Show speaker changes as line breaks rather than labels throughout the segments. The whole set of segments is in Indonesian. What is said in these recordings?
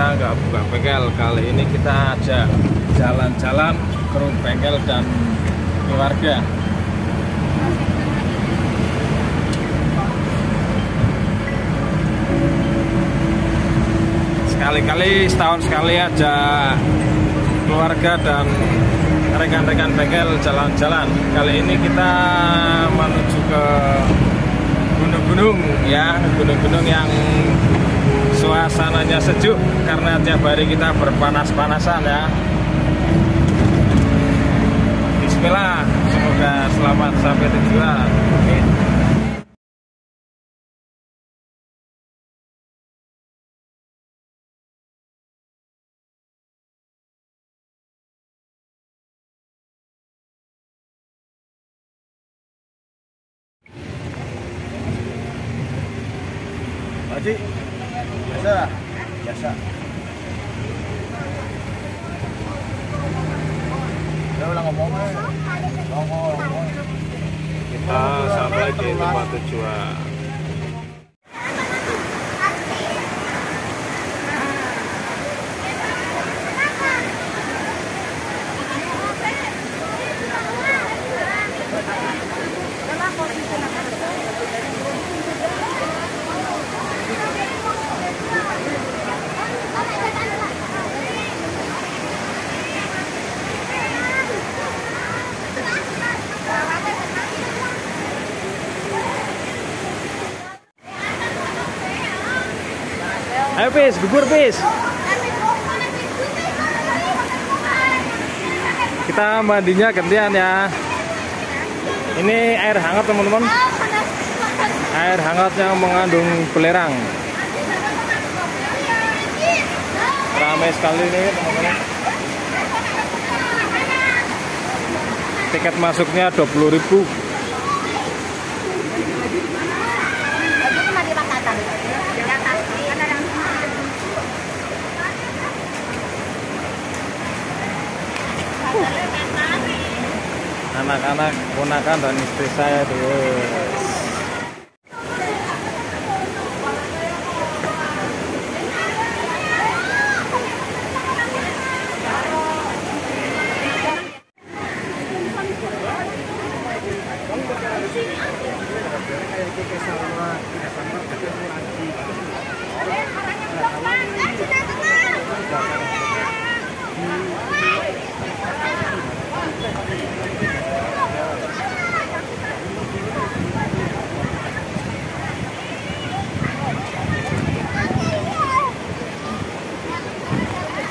kita nggak buka bengkel. Kali ini kita ajak jalan-jalan ke bengkel dan keluarga. Sekali-kali setahun sekali aja keluarga dan rekan-rekan bengkel jalan-jalan. Kali ini kita menuju ke gunung-gunung ya. Gunung-gunung yang suasananya sejuk karena tiap hari kita berpanas-panasan ya. Bismillah semoga selamat sampai tujuan. Amin.
Haji, biasa, biasa. Ya ulang ngomong aja. Ngomong, ngomong.
kita sampai di tempat tujuan ayo pis gugur pis. Kita mandinya gantian ya. Ini air hangat teman-teman. Air hangatnya mengandung belerang. Ramai sekali ini teman-teman. Tiket masuknya 20.000 anak-anak ponakan dan istri saya tuh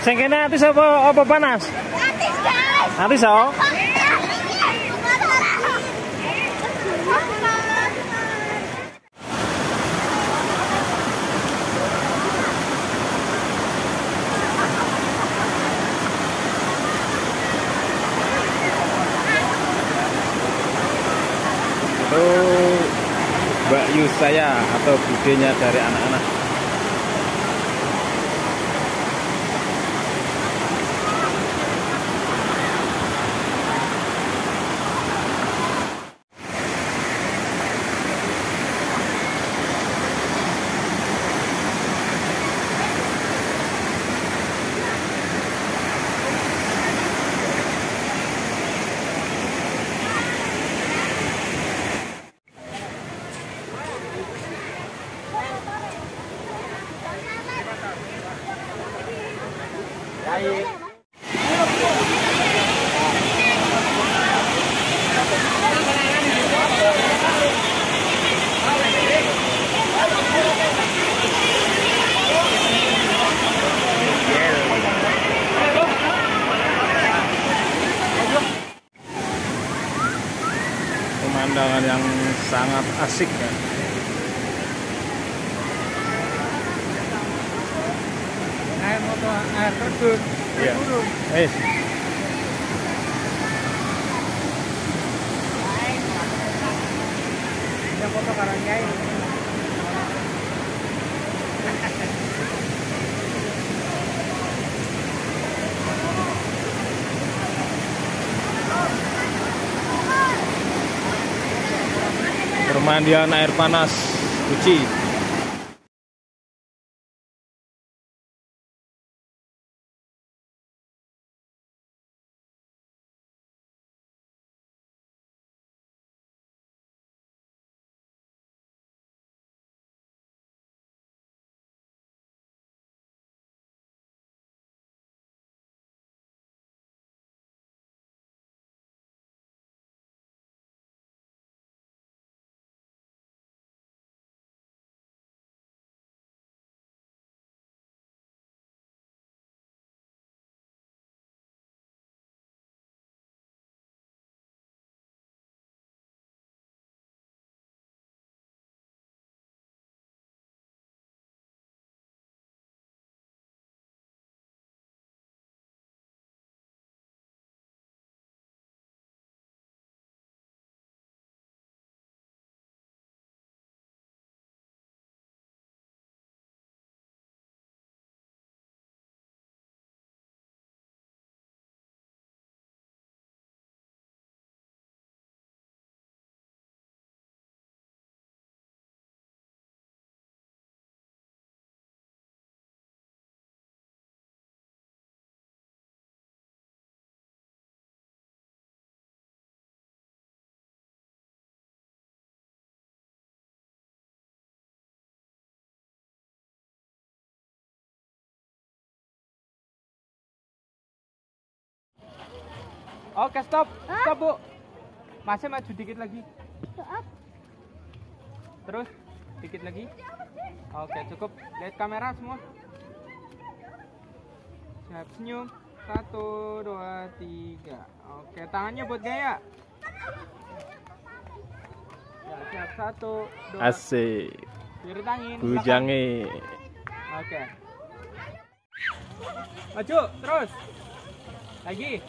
Sing kene atis apa apa panas? Atis oh. Itu Mbak Yus saya atau budenya dari anak-anak. Pemandangan yang sangat asik ya.
Air motor, air terjun.
Iya.
Burung.
Eh,
Ada foto Karanggai.
permandian air panas Uci
Oke, stop. Stop, Bu. Masih maju dikit lagi. Terus dikit lagi. Oke, cukup. Lihat kamera semua. Siap senyum. Satu, dua, tiga. Oke, tangannya buat gaya. Ya, siap. Satu, dua.
Asik.
Kiri tangan.
Bujange.
Oke. Maju, terus. Lagi.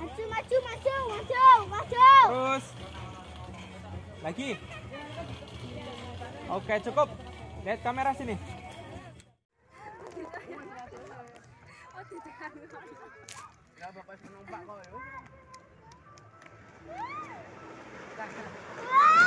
Maju, maju, maju, maju, maju.
Terus. Lagi. Oke, cukup. Lihat kamera sini.
Wah,